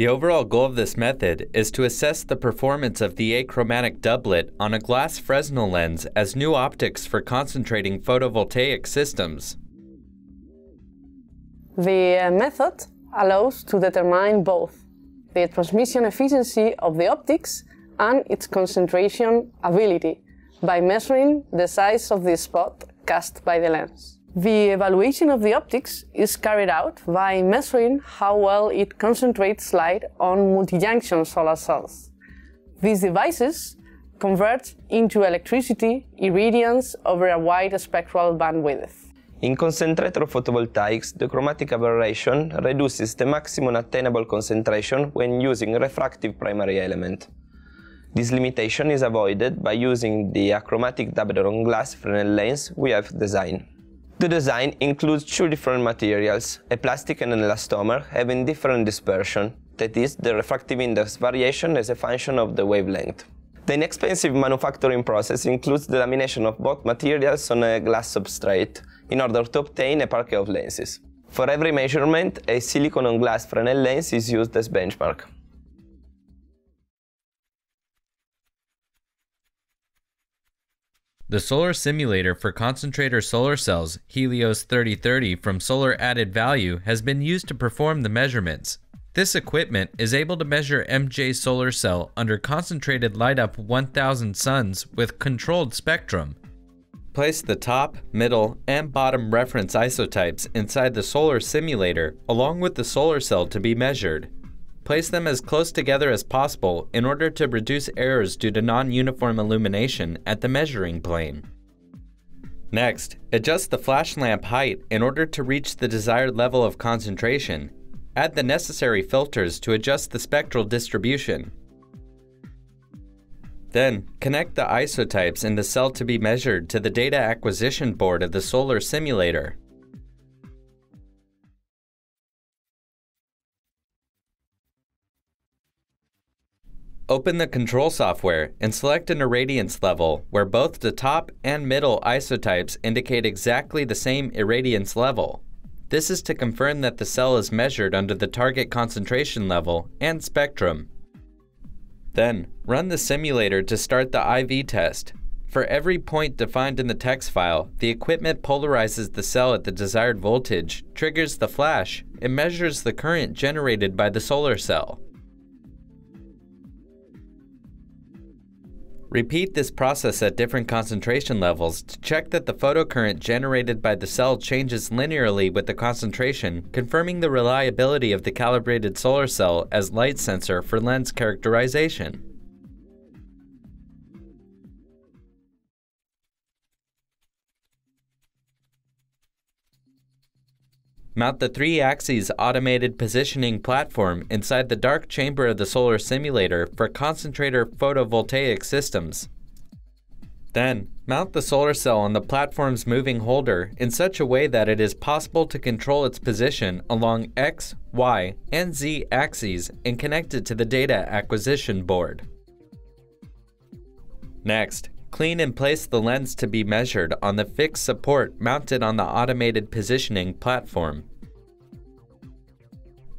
The overall goal of this method is to assess the performance of the achromatic doublet on a glass Fresnel lens as new optics for concentrating photovoltaic systems. The uh, method allows to determine both the transmission efficiency of the optics and its concentration ability by measuring the size of the spot cast by the lens. The evaluation of the optics is carried out by measuring how well it concentrates light on multi-junction solar cells. These devices convert into electricity irradiance over a wide spectral bandwidth. In concentrator photovoltaics, the chromatic aberration reduces the maximum attainable concentration when using refractive primary element. This limitation is avoided by using the achromatic doublet on glass Fresnel lens we have designed. The design includes two different materials, a plastic and an elastomer, having different dispersion, that is, the refractive index variation as a function of the wavelength. The inexpensive manufacturing process includes the lamination of both materials on a glass substrate in order to obtain a parquet of lenses. For every measurement, a silicone on glass Fresnel lens is used as benchmark. The solar simulator for concentrator solar cells, Helios 3030 from Solar Added Value, has been used to perform the measurements. This equipment is able to measure MJ solar cell under concentrated light up 1000 suns with controlled spectrum. Place the top, middle, and bottom reference isotypes inside the solar simulator along with the solar cell to be measured. Place them as close together as possible in order to reduce errors due to non-uniform illumination at the measuring plane. Next, adjust the flash lamp height in order to reach the desired level of concentration. Add the necessary filters to adjust the spectral distribution. Then, connect the isotypes in the cell to be measured to the data acquisition board of the solar simulator. Open the control software and select an irradiance level where both the top and middle isotypes indicate exactly the same irradiance level. This is to confirm that the cell is measured under the target concentration level and spectrum. Then, run the simulator to start the IV test. For every point defined in the text file, the equipment polarizes the cell at the desired voltage, triggers the flash, and measures the current generated by the solar cell. Repeat this process at different concentration levels to check that the photocurrent generated by the cell changes linearly with the concentration, confirming the reliability of the calibrated solar cell as light sensor for lens characterization. Mount the 3-axis automated positioning platform inside the dark chamber of the solar simulator for concentrator photovoltaic systems. Then, mount the solar cell on the platform's moving holder in such a way that it is possible to control its position along X, Y, and Z axes and connect it to the data acquisition board. Next, Clean and place the lens to be measured on the fixed support mounted on the automated positioning platform.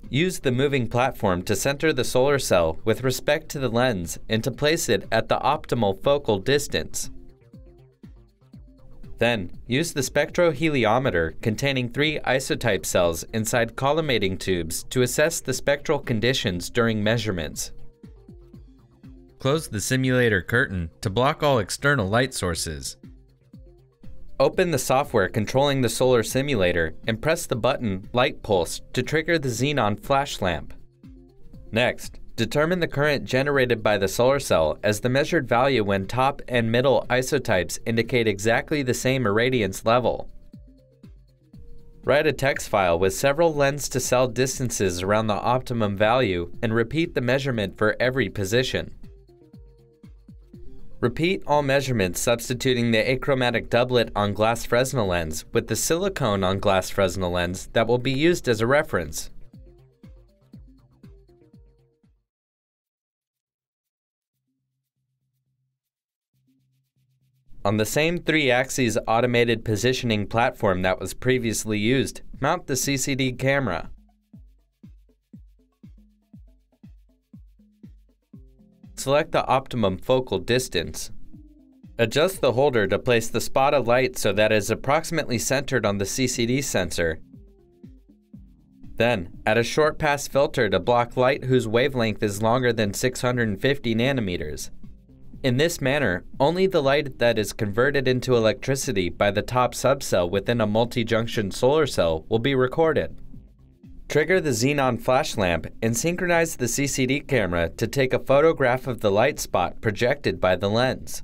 Use the moving platform to center the solar cell with respect to the lens and to place it at the optimal focal distance. Then, use the spectroheliometer containing three isotype cells inside collimating tubes to assess the spectral conditions during measurements. Close the simulator curtain to block all external light sources. Open the software controlling the solar simulator and press the button Light Pulse to trigger the xenon flash lamp. Next, determine the current generated by the solar cell as the measured value when top and middle isotypes indicate exactly the same irradiance level. Write a text file with several lens to cell distances around the optimum value and repeat the measurement for every position. Repeat all measurements substituting the achromatic doublet on glass Fresnel lens with the silicone on glass Fresnel lens that will be used as a reference. On the same 3-axis automated positioning platform that was previously used, mount the CCD camera. Select the optimum focal distance. Adjust the holder to place the spot of light so that it is approximately centered on the CCD sensor. Then, add a short pass filter to block light whose wavelength is longer than 650 nanometers. In this manner, only the light that is converted into electricity by the top subcell within a multi-junction solar cell will be recorded. Trigger the xenon flash lamp and synchronize the CCD camera to take a photograph of the light spot projected by the lens.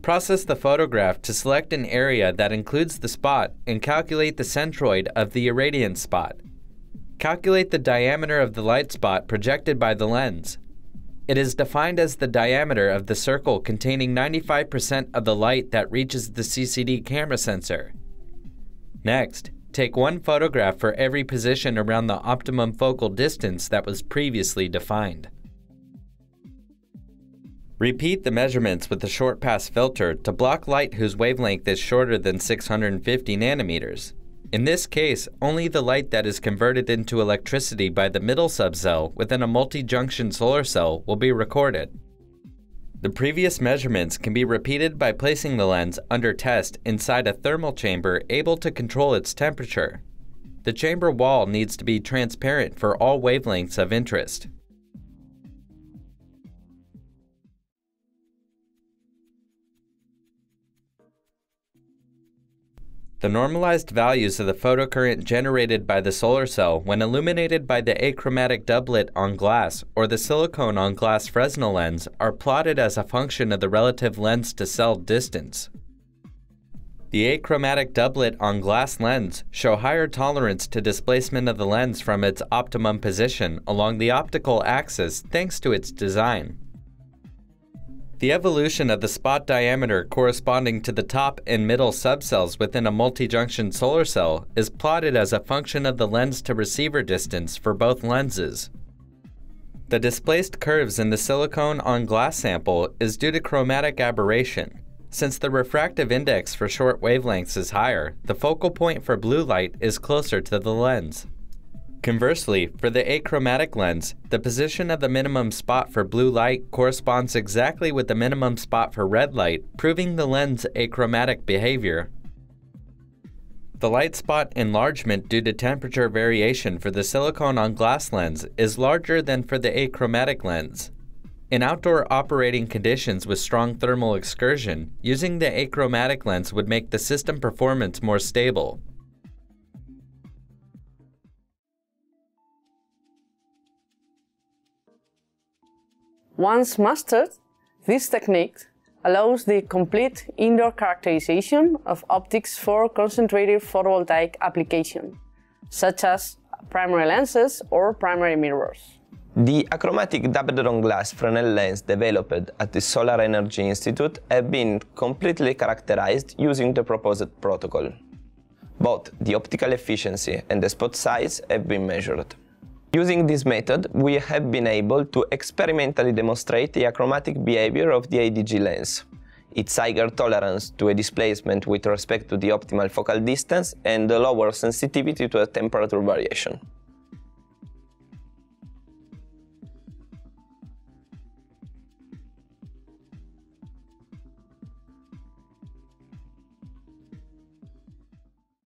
Process the photograph to select an area that includes the spot and calculate the centroid of the irradiance spot. Calculate the diameter of the light spot projected by the lens. It is defined as the diameter of the circle containing 95% of the light that reaches the CCD camera sensor. Next, take one photograph for every position around the optimum focal distance that was previously defined. Repeat the measurements with the short pass filter to block light whose wavelength is shorter than 650 nanometers. In this case, only the light that is converted into electricity by the middle subcell within a multi-junction solar cell will be recorded. The previous measurements can be repeated by placing the lens under test inside a thermal chamber able to control its temperature. The chamber wall needs to be transparent for all wavelengths of interest. The normalized values of the photocurrent generated by the solar cell when illuminated by the achromatic doublet on glass or the silicone on glass Fresnel lens are plotted as a function of the relative lens to cell distance. The achromatic doublet on glass lens show higher tolerance to displacement of the lens from its optimum position along the optical axis thanks to its design. The evolution of the spot diameter corresponding to the top and middle subcells within a multi-junction solar cell is plotted as a function of the lens to receiver distance for both lenses. The displaced curves in the silicone on glass sample is due to chromatic aberration. Since the refractive index for short wavelengths is higher, the focal point for blue light is closer to the lens. Conversely, for the achromatic lens, the position of the minimum spot for blue light corresponds exactly with the minimum spot for red light, proving the lens achromatic behavior. The light spot enlargement due to temperature variation for the silicone on glass lens is larger than for the achromatic lens. In outdoor operating conditions with strong thermal excursion, using the achromatic lens would make the system performance more stable. Once mastered, this technique allows the complete indoor characterization of optics for concentrated photovoltaic application, such as primary lenses or primary mirrors. The achromatic double glass Fresnel lens developed at the Solar Energy Institute have been completely characterized using the proposed protocol. Both the optical efficiency and the spot size have been measured. Using this method, we have been able to experimentally demonstrate the achromatic behavior of the ADG lens, its higher tolerance to a displacement with respect to the optimal focal distance and the lower sensitivity to a temperature variation.